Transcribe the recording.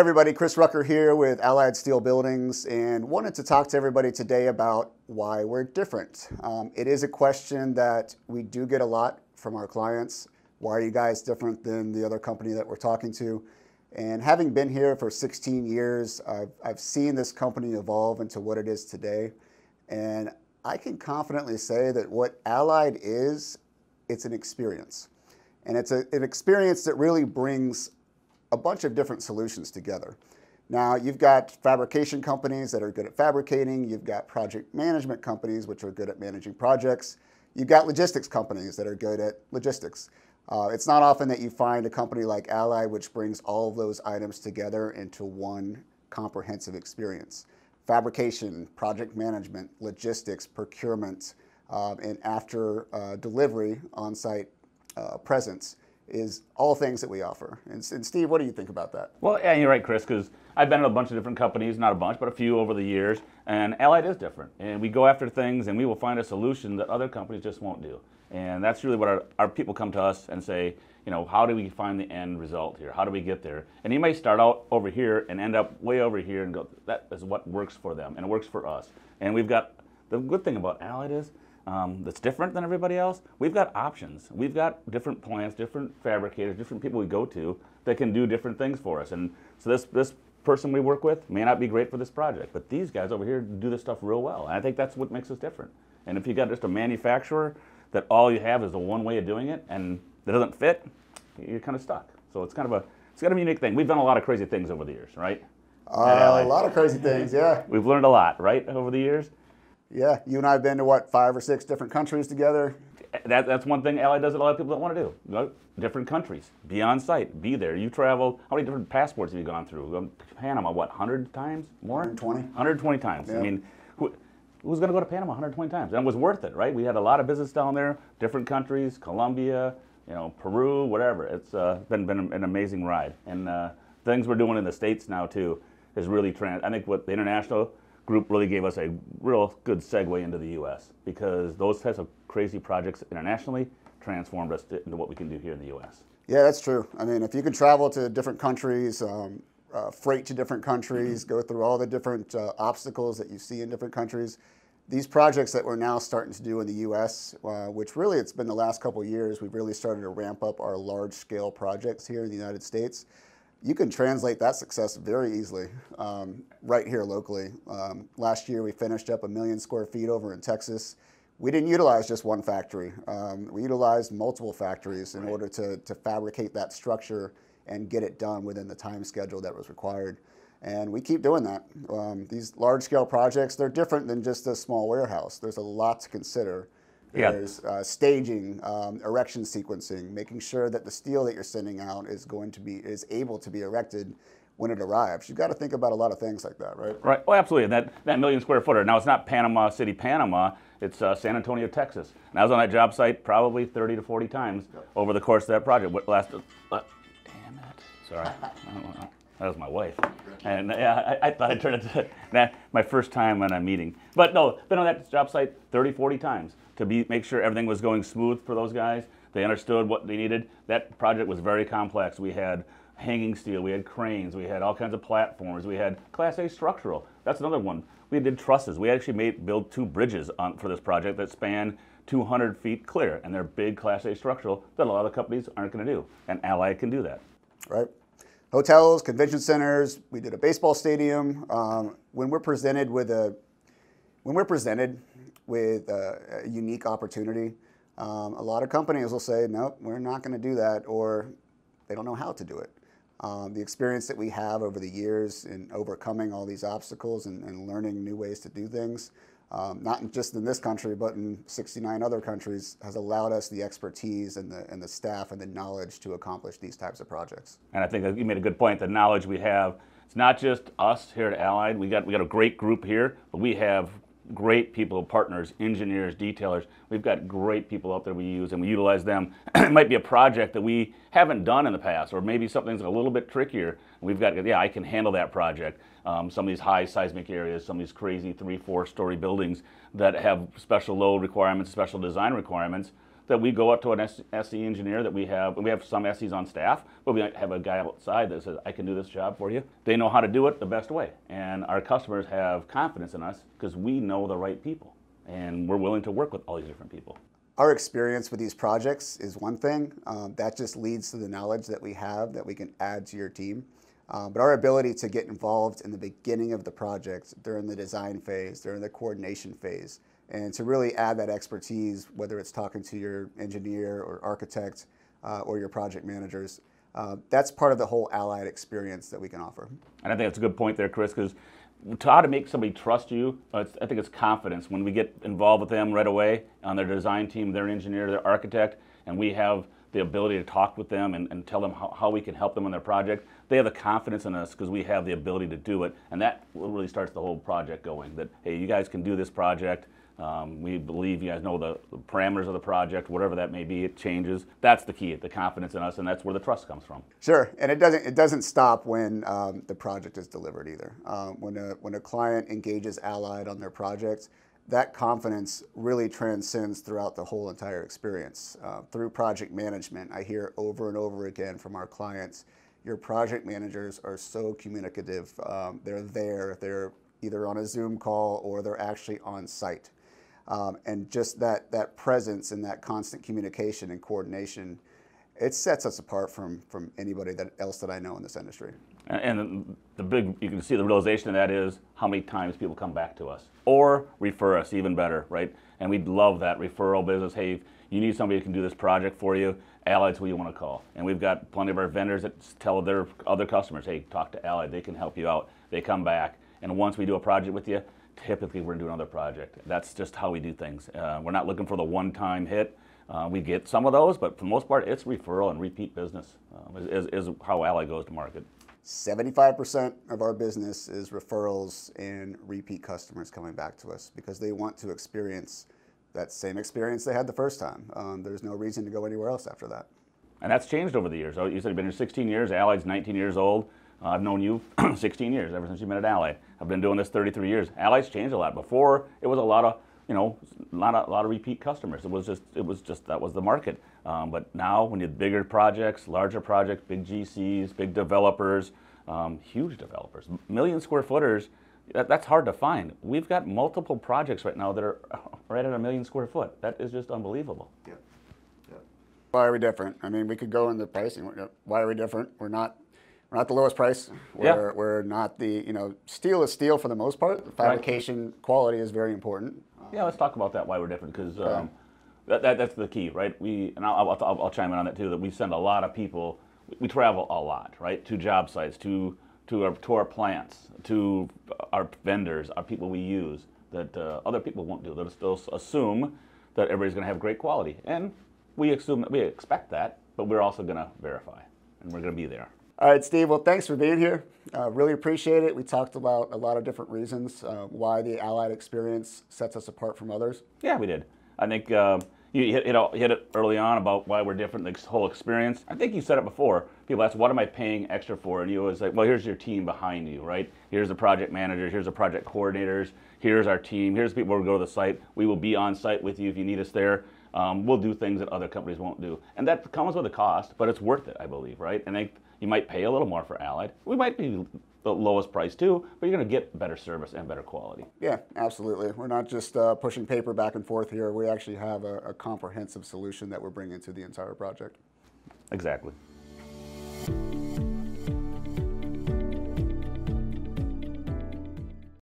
everybody, Chris Rucker here with Allied Steel Buildings and wanted to talk to everybody today about why we're different. Um, it is a question that we do get a lot from our clients. Why are you guys different than the other company that we're talking to? And having been here for 16 years, I've, I've seen this company evolve into what it is today. And I can confidently say that what Allied is, it's an experience. And it's a, an experience that really brings a bunch of different solutions together. Now, you've got fabrication companies that are good at fabricating, you've got project management companies which are good at managing projects, you've got logistics companies that are good at logistics. Uh, it's not often that you find a company like Allied which brings all of those items together into one comprehensive experience. Fabrication, project management, logistics, procurement, uh, and after uh, delivery on-site uh, presence is all things that we offer. And, and, Steve, what do you think about that? Well, yeah, you're right, Chris, because I've been in a bunch of different companies, not a bunch, but a few over the years, and Allied is different. And we go after things and we will find a solution that other companies just won't do. And that's really what our, our people come to us and say, you know, how do we find the end result here? How do we get there? And you may start out over here and end up way over here and go, that is what works for them and it works for us. And we've got, the good thing about Allied is um, that's different than everybody else, we've got options. We've got different plants, different fabricators, different people we go to that can do different things for us. And so this, this person we work with may not be great for this project, but these guys over here do this stuff real well. And I think that's what makes us different. And if you got just a manufacturer that all you have is the one way of doing it and it doesn't fit, you're kind of stuck. So it's kind of a, it's kind of a unique thing. We've done a lot of crazy things over the years, right? Uh, a lot of crazy things, yeah. We've learned a lot, right, over the years. Yeah, you and I have been to what five or six different countries together. That, that's one thing Allied does that a lot of people don't want to do. Different countries, be on site, be there. You travel. How many different passports have you gone through? Panama, what, 100 times more? 120. 120 times. Yeah. I mean, who, who's going to go to Panama 120 times? And it was worth it, right? We had a lot of business down there, different countries, Colombia, you know, Peru, whatever. It's uh, been been an amazing ride, and uh, things we're doing in the states now too is really trans. I think what the international group really gave us a real good segue into the U.S. because those types of crazy projects internationally transformed us into what we can do here in the U.S. Yeah, that's true. I mean, if you can travel to different countries, um, uh, freight to different countries, go through all the different uh, obstacles that you see in different countries, these projects that we're now starting to do in the U.S., uh, which really it's been the last couple years, we've really started to ramp up our large-scale projects here in the United States you can translate that success very easily um, right here locally. Um, last year we finished up a million square feet over in Texas. We didn't utilize just one factory. Um, we utilized multiple factories in right. order to, to fabricate that structure and get it done within the time schedule that was required. And we keep doing that. Um, these large scale projects, they're different than just a small warehouse. There's a lot to consider. Yeah. uh, staging, um, erection sequencing, making sure that the steel that you're sending out is going to be is able to be erected when it arrives. You've got to think about a lot of things like that, right? Right. Oh, absolutely. And that, that million square footer. Now, it's not Panama City, Panama. It's uh, San Antonio, Texas. And I was on that job site probably 30 to 40 times over the course of that project. What last? Uh, damn it. Sorry. That was my wife. And yeah, I, I thought I'd turn it to that, my first time on a meeting. But no, been on that job site 30, 40 times to be, make sure everything was going smooth for those guys. They understood what they needed. That project was very complex. We had hanging steel, we had cranes, we had all kinds of platforms, we had Class A structural. That's another one. We did trusses. We actually made build two bridges on, for this project that span 200 feet clear, and they're big Class A structural that a lot of companies aren't going to do. And Allied can do that. Right. Hotels, convention centers. We did a baseball stadium. Um, when we're presented with a, when we're presented with a, a unique opportunity. Um, a lot of companies will say, nope, we're not going to do that, or they don't know how to do it. Um, the experience that we have over the years in overcoming all these obstacles and, and learning new ways to do things, um, not just in this country, but in 69 other countries, has allowed us the expertise and the, and the staff and the knowledge to accomplish these types of projects. And I think you made a good point. The knowledge we have, it's not just us here at Allied. We got we got a great group here, but we have great people, partners, engineers, detailers. We've got great people out there we use and we utilize them. it might be a project that we haven't done in the past or maybe something's a little bit trickier. We've got, yeah, I can handle that project. Um, some of these high seismic areas, some of these crazy three, four story buildings that have special load requirements, special design requirements. That we go out to an SE engineer that we have. We have some SEs on staff, but we have a guy outside that says, "I can do this job for you." They know how to do it the best way, and our customers have confidence in us because we know the right people, and we're willing to work with all these different people. Our experience with these projects is one thing. Um, that just leads to the knowledge that we have that we can add to your team. Um, but our ability to get involved in the beginning of the project, during the design phase, during the coordination phase, and to really add that expertise, whether it's talking to your engineer or architect uh, or your project managers, uh, that's part of the whole allied experience that we can offer. And I think that's a good point there, Chris, because to how to make somebody trust you, uh, I think it's confidence. When we get involved with them right away on their design team, their engineer, their architect, and we have the ability to talk with them and, and tell them how, how, we can help them on their project, they have the confidence in us because we have the ability to do it. And that really starts the whole project going that, hey, you guys can do this project. Um, we believe you guys know the, the, parameters of the project, whatever that may be. It changes. That's the key, the confidence in us, and that's where the trust comes from. Sure, and it doesn't it doesn't stop when um, the project is delivered either. Um, when a when a client engages Allied on their projects, that confidence really transcends throughout the whole entire experience. Uh, through project management, I hear over and over again from our clients, your project managers are so communicative. Um, they're there. They're either on a Zoom call or they're actually on site. Um, and just that, that presence and that constant communication and coordination, it sets us apart from, from anybody that else that I know in this industry. And the big, you can see the realization of that is how many times people come back to us or refer us, even better, right? And we love that referral business. Hey, you need somebody who can do this project for you, Allied's who you want to call. And we've got plenty of our vendors that tell their other customers, hey, talk to Allied, they can help you out. They come back. And once we do a project with you, typically we're doing another project. That's just how we do things. Uh, we're not looking for the one-time hit. Uh, we get some of those, but for the most part, it's referral and repeat business uh, is, is, how Allied goes to market. 75% of our business is referrals and repeat customers coming back to us because they want to experience that same experience they had the first time. Um, there's no reason to go anywhere else after that. And that's changed over the years. Oh, you said you've been here 16 years, Allied's 19 years old. Uh, I've known you 16 years, ever since you've been at Allied. I've been doing this 33 years. Allied's changed a lot. Before, it was a lot of, you know, a lot of repeat customers. It was just, it was just, that was the market. Um, but now, when you have bigger projects, larger projects, big GCs, big developers, um, huge developers, million square footers, that, that's hard to find. We've got multiple projects right now that are right at a million square foot. That is just unbelievable. Yeah. yeah. Why are we different? I mean, we could go into pricing. Why are we different? We're not we're not the lowest price. We're, yeah. we're not the, you know, steel is steel for the most part. Fabrication right. quality is very important. Yeah, let's talk about that, why we're different, because um, that, that, that's the key, right? We, and I'll, I'll, I'll, chime in on that too, that we send a lot of people, we travel a lot, right, to job sites, to, to, our, to our plants, to our vendors, our people we use, that uh, other people won't do. They'll still assume that everybody's going to have great quality. And we assume that we expect that, but we're also going to verify, and we're going to be there. All right, Steve. Well, thanks for being here. Uh, really appreciate it. We talked about a lot of different reasons uh, why the Allied experience sets us apart from others. Yeah, we did. I think uh, you hit, hit, hit, it early on about why we're different, this whole experience. I think you said it before. People ask, what am I paying extra for? And you always like, well, here's your team behind you, right? Here's the project manager, here's the project coordinators, here's our team, here's people who go to the site. We will be on site with you if you need us there. Um, we'll do things that other companies won't do. And that comes with a cost, but it's worth it, I believe, right? And I, you might pay a little more for Allied. We might be the lowest price too, but you're going to get better service and better quality. Yeah, absolutely. We're not just uh, pushing paper back and forth here. We actually have a, a comprehensive solution that we're bringing to the entire project. Exactly.